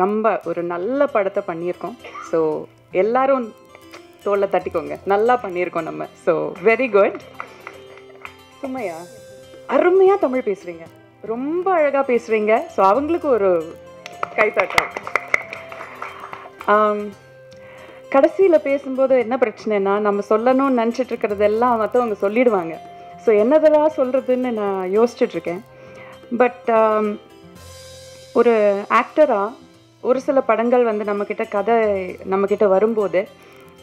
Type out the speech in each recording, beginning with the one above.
ரொம்ப ஒரு நல்ல படத்தை பண்ணியிருக்கோம். ஸோ எல்லாரும் தோலை தட்டிக்கோங்க. நல்லா பண்ணியிருக்கோம் நம்ம. ஸோ வெரி குட் சுமையா அருமையாக தமிழ் பேசுகிறீங்க ரொம்ப அழகாக பேசுகிறீங்க ஸோ அவங்களுக்கு ஒரு கைத்தட்டல் கடைசியில் பேசும்போது என்ன பிரச்சனைனா நம்ம சொல்லணும்னு நினச்சிட்டு இருக்கிறதெல்லாம் மற்றவங்க சொல்லிடுவாங்க. ஸோ என்னதெல்லாம் சொல்கிறதுன்னு நான் யோசிச்சுட்டு இருக்கேன் பட் ஒரு ஆக்டராக ஒரு சில படங்கள் வந்து நம்மக்கிட்ட கதை நம்மக்கிட்ட வரும்போது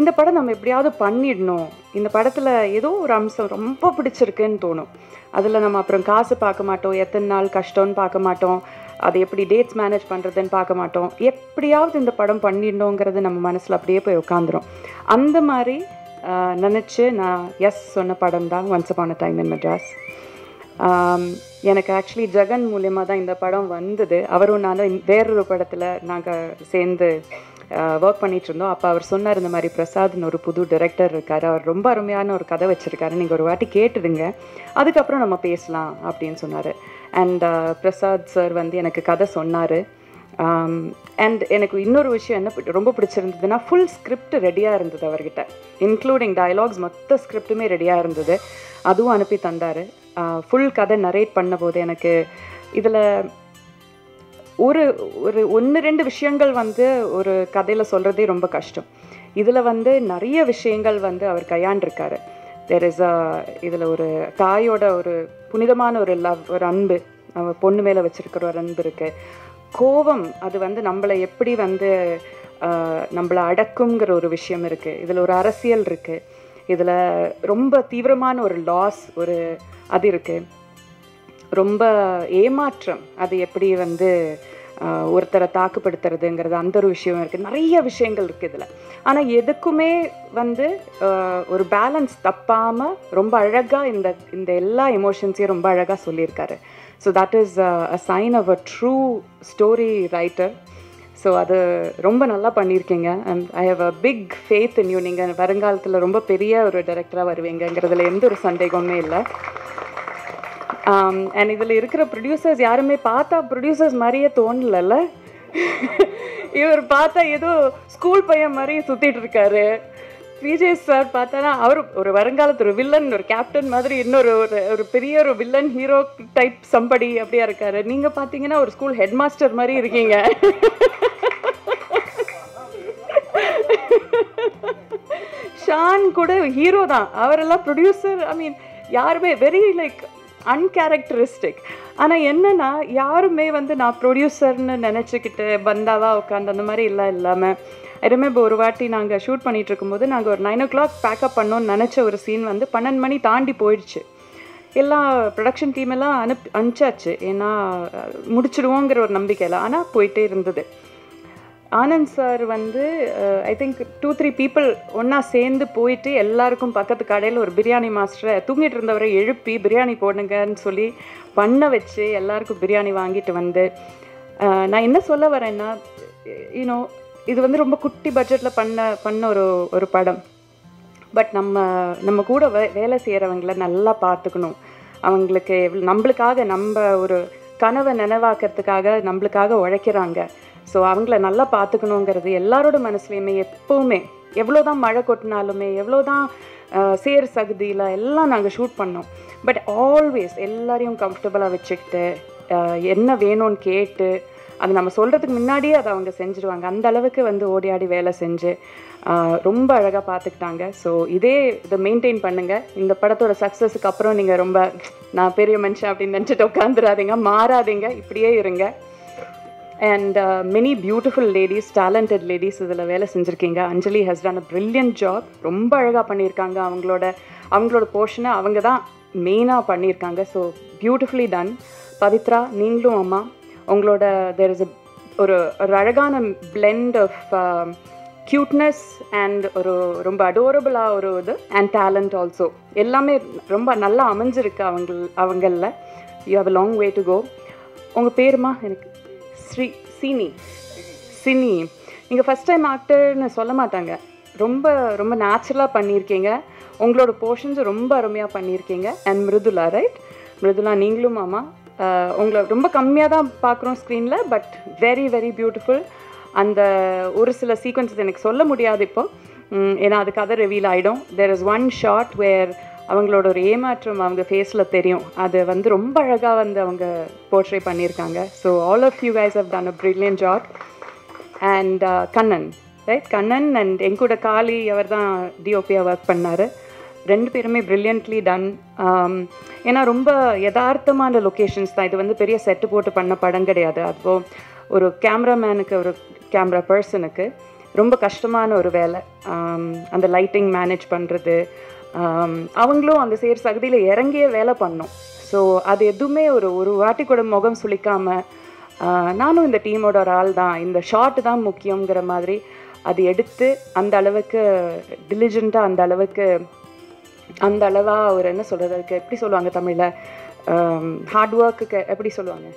இந்த படம் நம்ம எப்படியாவது பண்ணிடணும். இந்த படத்தில் ஏதோ ஒரு அம்சம் ரொம்ப பிடிச்சிருக்குன்னு தோணும். அதில் நம்ம அப்புறம் காசு பார்க்க மாட்டோம். எத்தனை நாள் கஷ்டம்னு பார்க்க மாட்டோம். அது எப்படி டேட்ஸ் மேனேஜ் பண்ணுறதுன்னு பார்க்க மாட்டோம். எப்படியாவது இந்த படம் பண்ணிடணுங்கிறது நம்ம மனசில் அப்படியே போய் உட்காந்துரும். அந்த மாதிரி நினச்சி நான் எஸ் சொன்ன படம் தான் once upon a time in Madras எனக்கு ஆக்சுவலி ஜெகன் மூலியமாக தான் இந்த படம் வந்தது. அவரும் நானும் வேறொரு படத்தில் நாங்கள் சேர்ந்து ஒர்க் பண்ணிட்டு இருந்தோம். அப்போ அவர் சொன்னார் இந்த மாதிரி பிரசாத்னு ஒரு புது டைரக்டர் இருக்கார். அவர் ரொம்ப அருமையான ஒரு கதை வச்சுருக்காரு. நீங்கள் ஒரு வாட்டி கேட்டுடுங்க. அதுக்கப்புறம் நம்ம பேசலாம் அப்படின்னு சொன்னார். அண்ட் பிரசாத் சார் வந்து எனக்கு கதை சொன்னார். Um, அண்ட் எனக்கு இன்னொரு விஷயம் என்ன ரொம்ப பிடிச்சிருந்ததுன்னா ஃபுல் ஸ்கிரிப்ட் ரெடியாக இருந்தது அவர்கிட்ட. இன்க்ளூடிங் டயலாக்ஸ் மொத்த ஸ்கிரிப்ட்டுமே ரெடியாக இருந்தது. அதுவும் அனுப்பி தந்தார். ஃபுல் கதை நரேட் பண்ணபோது எனக்கு இதில் ஒரு ஒரு ஒன்று ரெண்டு விஷயங்கள் வந்து ஒரு கதையில் சொல்கிறதே ரொம்ப கஷ்டம். இதில் வந்து நிறைய விஷயங்கள் வந்து அவர் கையாண்டிருக்காரு. தெர் இஸ் அ இதில் ஒரு தாயோட ஒரு புனிதமான ஒரு லவ் ஒரு அன்பு. அவ பொண்ணு மேலே வச்சுருக்கிற ஒரு அன்பு இருக்குது கோபம் அது வந்து நம்மளை எப்படி வந்து நம்மளை அடக்குங்கிற ஒரு விஷயம் இருக்குது இதில் ஒரு அரசியல் இருக்குது இதில் ரொம்ப தீவிரமான ஒரு லாஸ் ஒரு அது இருக்குது ரொம்ப ஏமாற்றம் அது எப்படி வந்து ஒருத்தரை தாக்குப்படுத்துறதுங்கிறது அந்த ஒரு விஷயம் இருக்குது நிறைய விஷயங்கள் இருக்குது இதில். ஆனால் எதுக்குமே வந்து ஒரு பேலன்ஸ் தப்பாமல் ரொம்ப அழகாக இந்த இந்த எல்லா எமோஷன்ஸையும் ரொம்ப அழகாக சொல்லியிருக்காரு. So that is a sign of a true story writer so அது ரொம்ப நல்லா பண்ணியிருக்கீங்க. And I have a big faith in you நீங்கள் வருங்காலத்தில் ரொம்ப பெரிய ஒரு டைரக்டராக வருவீங்கங்கிறதுல எந்த ஒரு சந்தேகமே இல்லை. Um, அண்ட் இதில் இருக்கிற ப்ரொடியூசர்ஸ் யாருமே பார்த்தா ப்ரொடியூசர்ஸ் மாதிரியே தோணலல்ல. இவர் பார்த்தா ஏதோ ஸ்கூல் பையன் மாதிரி சுற்றிட்டு இருக்காரு. விஜய் சார் பார்த்தானா அவர் ஒரு வருங்காலத்து ஒரு வில்லன் ஒரு கேப்டன் மாதிரி இன்னொரு ஒரு ஒரு பெரிய ஒரு வில்லன் ஹீரோ டைப் சம்படி அப்படியா இருக்காரு. நீங்கள் பார்த்தீங்கன்னா ஒரு ஸ்கூல் ஹெட் மாஸ்டர் மாதிரி இருக்கீங்க. ஷான் கூட ஹீரோ தான். அவரெல்லாம் ப்ரொடியூசர் ஐ மீன் யாருமே வெரி லைக் அன்கேரக்டரிஸ்டிக் ஆனால் என்னென்னா யாருமே வந்து நான் ப்ரொடியூசர்னு நினச்சிக்கிட்டு பந்தாவாக உட்காந்து அந்த மாதிரி இல்லை இல்லாமல் எதுவுமே இப்போ ஒரு வாட்டி நாங்கள் ஷூட் பண்ணிகிட்டு இருக்கும்போது நாங்கள் ஒரு நைன் ஓ கிளாக் பேக்கப் பண்ணோன்னு நினச்ச ஒரு சீன் வந்து பன்னெண்டு மணி தாண்டி போயிடுச்சு. எல்லா ப்ரொடக்ஷன் டீம் எல்லாம் அனுப்பி அனுப்பிச்சாச்சு. ஏன்னா முடிச்சிடுவோங்கிற ஒரு நம்பிக்கையில். ஆனால் போயிட்டே இருந்தது. ஆனந்த் சார் வந்து I think two three people ஒன்றா சேர்ந்து போயிட்டு எல்லாருக்கும் பக்கத்து கடையில் ஒரு பிரியாணி மாஸ்டரை தூங்கிட்டு இருந்தவரை எழுப்பி பிரியாணி போடுங்கன்னு சொல்லி பண்ண வச்சு எல்லாருக்கும் பிரியாணி வாங்கிட்டு வந்து நான் என்ன சொல்ல வரேன்னா யூனோ இது வந்து ரொம்ப குட்டி பட்ஜெட்டில் பண்ண பண்ண ஒரு ஒரு படம். பட் நம்ம நம்ம கூட வே வேலை செய்கிறவங்கள நல்லா பார்த்துக்கணும். அவங்களுக்கு நம்மளுக்காக நம்ம ஒரு கனவை நினைவாக்கிறதுக்காக நம்மளுக்காக உழைக்கிறாங்க. ஸோ அவங்கள நல்லா பார்த்துக்கணுங்கிறது எல்லாரோட மனசுலையுமே எப்போவுமே. எவ்வளோதான் மழை கொட்டினாலுமே எவ்வளோதான் தான் சேர் சகுதியில் எல்லாம் நாங்கள் ஷூட் பண்ணோம். பட் ஆல்வேஸ் எல்லாரையும் கம்ஃபர்டபுளாக வச்சுக்கிட்டு என்ன வேணும்னு கேட்டு அது நம்ம சொல்கிறதுக்கு முன்னாடியே அதை அவங்க செஞ்சுருவாங்க. அந்த அளவுக்கு வந்து ஓடி ஆடி வேலை செஞ்சு ரொம்ப அழகாக பார்த்துக்கிட்டாங்க. ஸோ இதே இதை மெயின்டைன் பண்ணுங்கள் இந்த படத்தோட சக்ஸஸுக்கு அப்புறம் நீங்கள் ரொம்ப நான் பெரிய மனுஷன் அப்படின்னு நினச்சிட்டு உட்காந்துடாதீங்க. மாறாதீங்க. இப்படியே இருங்க. And many beautiful ladies talented ladies இதில் வேலை செஞ்சுருக்கீங்க. Anjali has done a brilliant job ரொம்ப அழகாக பண்ணியிருக்காங்க. அவங்களோட அவங்களோட போர்ஷனை அவங்க தான் மெயினாக பண்ணியிருக்காங்க. ஸோ பியூட்டிஃபுல்லி டன் பவித்ரா நீங்களும் அம்மா உங்களோட தெர் இஸ் ஒரு ஒரு அழகான பிளெண்ட் ஆஃப் க்யூட்னஸ் அண்ட் ஒரு ரொம்ப அடோரபுளாக ஒரு இது அண்ட் டேலண்ட் ஆல்சோ எல்லாமே ரொம்ப நல்லா அமைஞ்சிருக்கு அவங்க அவங்களில். You have a long way to go உங்கள் பேருமா எனக்கு? ஸ்ரீ சீனி. சினி. நீங்கள் ஃபஸ்ட் டைம் ஆக்டர்னு சொல்ல மாட்டாங்க. ரொம்ப ரொம்ப நேச்சுரலாக பண்ணியிருக்கீங்க. உங்களோட போர்ஷன்ஸ் ரொம்ப அருமையாக பண்ணியிருக்கீங்க. அண்ட் மிருதுலா ரைட் மிருதுலா நீங்களும் மாமா. உங்களை ரொம்ப கம்மியாக தான் பார்க்குறோம் ஸ்க்ரீனில் பட் வெரி வெரி பியூட்டிஃபுல் அந்த ஒரு சில சீக்வன்சஸ் எனக்கு சொல்ல முடியாது இப்போ. ஏன்னா அது கதை ரிவீல் ஆகிடும் there is one shot where அவங்களோட ஒரு ஏமாற்றம் அவங்க ஃபேஸில் தெரியும். அது வந்து ரொம்ப அழகாக வந்து அவங்க போர்ட்ரே பண்ணியிருக்காங்க. So all of you guys have done a brilliant job and Kannan right Kannan and எங்கூட காளி அவர் தான் டிஓபியாக ஒர்க் பண்ணார். ரெண்டு பேருமே ப்ரில்லியன்ட்லி டன் um, ஏன்னா ரொம்ப யதார்த்தமான லொக்கேஷன்ஸ் தான். இது வந்து பெரிய செட்டு போட்டு பண்ண படம் கிடையாது. அப்போது ஒரு கேமராமேனுக்கு ஒரு கேமரா பர்சனுக்கு ரொம்ப கஷ்டமான ஒரு வேலை. Um, அந்த லைட்டிங் மேனேஜ் பண்ணுறது அவங்களும் அந்த சேர் சகதியில் இறங்கிய வேலை பண்ணோம். ஸோ அது எதுவுமே ஒரு ஒரு வாட்டி கூட முகம் சுளிக்காமல் நானும் இந்த டீமோட ஒரு ஆள் தான். இந்த ஷாட் தான் முக்கியங்கிற மாதிரி அது எடுத்து அந்த அளவுக்கு டிலிஜெண்ட்டாக அந்த அளவுக்கு அந்த அளவாக ஒரு என்ன சொல்கிறதுக்கு எப்படி சொல்லுவாங்க தமிழில்? ஹார்ட் ஒர்க்குக்கு எப்படி சொல்லுவாங்க?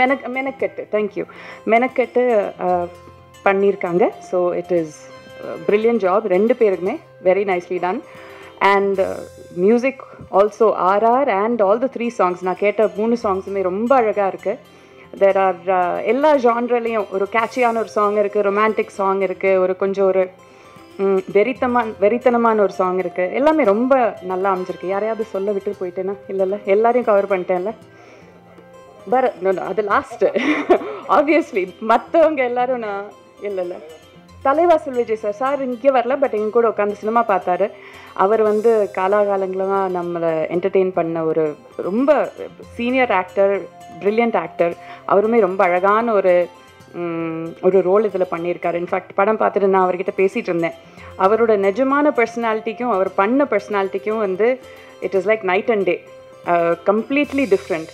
மெனக் மெனக்கெட்டு தேங்க்யூ மெனக்கெட்டு பண்ணியிருக்காங்க. So it is brilliant job ரெண்டு பேருக்குமே very nicely done and music also RR and all the three songs நான் கேட்ட மூணு சாங்ஸுமே ரொம்ப அழகாக இருக்குது தெர் ஆர் uh, எல்லா ஜான்ரலையும் ஒரு கேட்சியான ஒரு சாங் இருக்குது ரொமான்டிக் சாங் இருக்குது ஒரு கொஞ்சம் ஒரு வெறித்தமான வெறித்தனமான ஒரு சாங் இருக்குது எல்லாமே ரொம்ப நல்லா அமைஞ்சிருக்கு. யாரையாவது சொல்ல விட்டு போயிட்டேன்னா இல்லைல்ல எல்லாரையும் கவர் பண்ணிட்டேன்ல. பர அது லாஸ்ட்டு ஆப்வியஸ்லி மற்றவங்க எல்லாரும் நான் இல்லை இல்லை. தலைவாசல் விஜய் சார் சார் இங்கே வரல பட் எங்க கூட உட்காந்து சினிமா பார்த்தாரு. அவர் வந்து காலாகாலங்களாக நம்மளை என்டர்டெயின் பண்ண ஒரு ரொம்ப சீனியர் ஆக்டர் ப்ரில்லியண்ட் ஆக்டர் அவருமே ரொம்ப அழகான ஒரு ஒரு ரோல் இதில் பண்ணியிருக்காரு. இன்ஃபேக்ட் படம் பார்த்துட்டு நான் அவர்கிட்ட பேசிகிட்டு இருந்தேன். அவரோட நிஜமான பர்சனாலிட்டிக்கும் அவர் பண்ண பர்சனாலிட்டிக்கும் வந்து it is like night and day completely different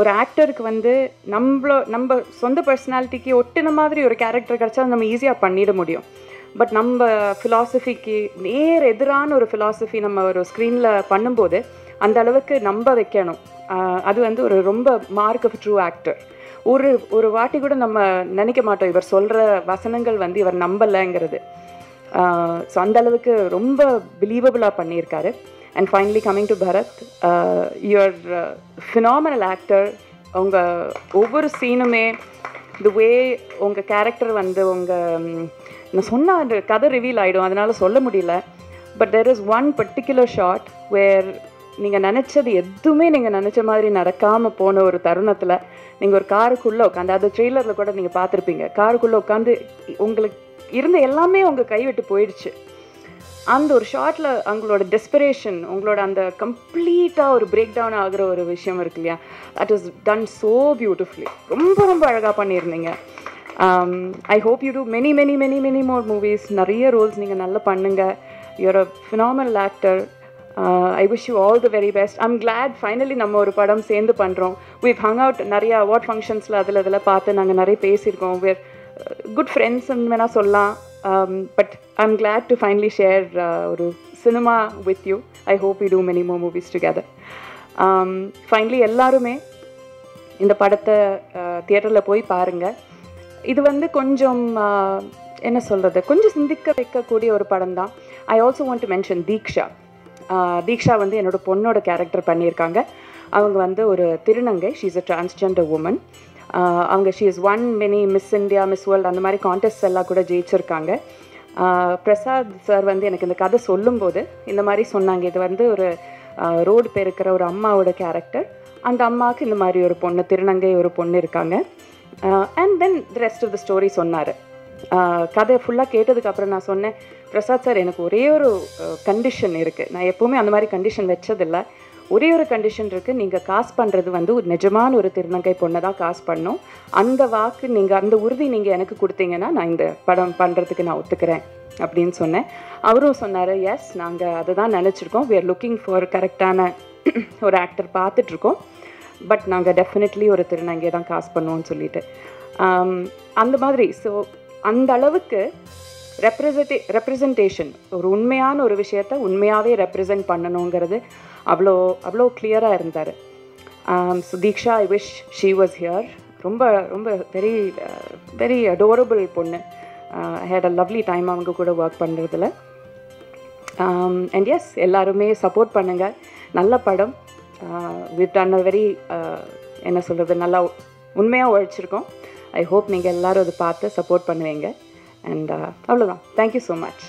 ஒரு ஆக்டருக்கு வந்து நம்மளோ நம்ம சொந்த பர்சனாலிட்டிக்கு ஒட்டின மாதிரி ஒரு கேரக்டர் கிடச்சா நம்ம ஈஸியாக பண்ணிட முடியும். பட் நம்ம ஃபிலாசபிக்கு நேர் எதிரான ஒரு ஃபிலாசபி நம்ம ஒரு ஸ்க்ரீனில் பண்ணும்போது அந்த அளவுக்கு நம்ப வைக்கணும். அது வந்து ஒரு ரொம்ப மார்க் ஆஃப் ட்ரூ ஆக்டர் ஒரு ஒரு வாட்டி கூட நம்ம நினைக்க மாட்டோம் இவர் சொல்கிற வசனங்கள் வந்து இவர் நம்பலைங்கிறது. ஸோ அந்த அளவுக்கு ரொம்ப பிலீவபிளாக பண்ணியிருக்காரு. And finally coming to Bharath your phenomenal actor உங்கள் ஒவ்வொரு சீனுமே தி வே உங்கள் கேரக்டர் வந்து உங்கள் நான் சொன்ன அந்த கதை ரிவீல் ஆகிடும் அதனால் சொல்ல முடியல. But there is one particular shot where நீங்கள் நினச்சது எதுவுமே நீங்கள் நினச்ச மாதிரி நடக்காமல் போன ஒரு தருணத்தில் நீங்கள் ஒரு காருக்குள்ளே உட்காந்து அது ட்ரெய்லரில் கூட நீங்கள் பார்த்துருப்பீங்க. காருக்குள்ளே உட்காந்து உங்களுக்கு இருந்த எல்லாமே உங்கள் கைவிட்டு போயிடுச்சு. அந்த ஒரு ஷார்ட்டில் அவங்களோட டெஸ்பிரேஷன் உங்களோட அந்த கம்ப்ளீட்டாக ஒரு பிரேக் டவுன் ஆகிற ஒரு விஷயம் இருக்கு இல்லையா? That is done so beautifully ரொம்ப ரொம்ப அழகாக பண்ணியிருந்தீங்க. I hope you do many many many many more movies நிறைய ரோல்ஸ் நீங்கள் நல்லா பண்ணுங்க. You're a phenomenal actor I wish you all the very best I'm glad finally நம்ம ஒரு படம் சேர்ந்து பண்ணுறோம் we've ஹங் அவுட் நிறைய அவார்ட் ஃபங்க்ஷன்ஸில் அதில் இதில் பார்த்து நாங்கள் நிறைய பேசியிருக்கோம். வேர் குட் ஃப்ரெண்ட்ஸ்ன்னு வேணால் சொல்லலாம். But I am glad to finally share ஒரு cinema with you I hope you do many more movies together finally எல்லாருமே இந்த படத்தை தியேட்டரில் uh, போய் பாருங்கள் இது வந்து கொஞ்சம் uh, என்ன சொல்கிறது கொஞ்சம் சிந்திக்க வைக்கக்கூடிய ஒரு படம் தான் I also want to mention Diksha uh, Diksha வந்து என்னோடய பொண்ணோட கேரக்டர் பண்ணியிருக்காங்க. அவங்க வந்து ஒரு திருநங்கை. She is a transgender woman அவங்க she is one many Miss India Miss World அந்த மாதிரி கான்டெஸ்ட் எல்லாம் கூட ஜெயிச்சிருக்காங்க. பிரசாத் சார் வந்து எனக்கு இந்த கதை சொல்லும்போது இந்த மாதிரி சொன்னாங்க. இது வந்து ஒரு ரோடு பெருக்கிற ஒரு அம்மாவோட கேரக்டர் அந்த அம்மாவுக்கு இந்த மாதிரி ஒரு பொண்ணு திருநங்கை ஒரு பொண்ணு இருக்காங்க. And then rest of the story சொன்னார். கதை ஃபுல்லாக கேட்டதுக்கப்புறம் நான் சொன்னேன் பிரசாத் சார் எனக்கு ஒரே ஒரு கண்டிஷன் இருக்குது நான் எப்போவுமே அந்த மாதிரி கண்டிஷன் வச்சதில்லை. ஒரே ஒரு கண்டிஷன் இருக்குது நீங்கள் காசு பண்ணுறது வந்து ஒரு நிஜமான ஒரு திருநங்கை பொண்ணை தான் காசு பண்ணும். அந்த வாக்கு நீங்கள் அந்த உறுதி நீங்கள் எனக்கு கொடுத்தீங்கன்னா நான் இந்த படம் பண்ணுறதுக்கு நான் ஒத்துக்கிறேன் அப்படின்னு சொன்னேன். அவரும் சொன்னார் எஸ் நாங்கள் அதை தான் நினச்சிருக்கோம். வி ஆர் லுக்கிங் ஃபார் கரெக்டான ஒரு ஆக்டர் பார்த்துட்ருக்கோம். பட் நாங்கள் டெஃபினெட்லி ஒரு திருநங்கையை தான் காசு பண்ணுவோம்னு சொல்லிட்டு. அந்த மாதிரி. ஸோ அந்த அளவுக்கு ரெப்ரசன்டே ரெப்ரசன்டேஷன் ஒரு உண்மையான ஒரு விஷயத்த உண்மையாகவே ரெப்ரசன்ட் பண்ணணுங்கிறது அவ்வளோ அவ்வளோ கிளியராக இருந்தார். So Deeksha I wish she was here ரொம்ப ரொம்ப வெரி வெரி அடோரபிள் பொண்ணு. ஹேட் அ லவ்லி டைம் அவங்க கூட ஒர்க் பண்ணுறதுல அண்ட் எஸ் எல்லாருமே சப்போர்ட் பண்ணுங்கள் நல்ல படம். வித் அன் அ வெரி என்ன சொல்கிறது நல்லா உண்மையாக உழைச்சிருக்கோம். ஐ ஹோப் நீங்கள் எல்லாரும் அதை பார்த்து சப்போர்ட் பண்ணுவீங்க. அண்ட் அவ்வளோதான் தேங்க்யூ ஸோ மச்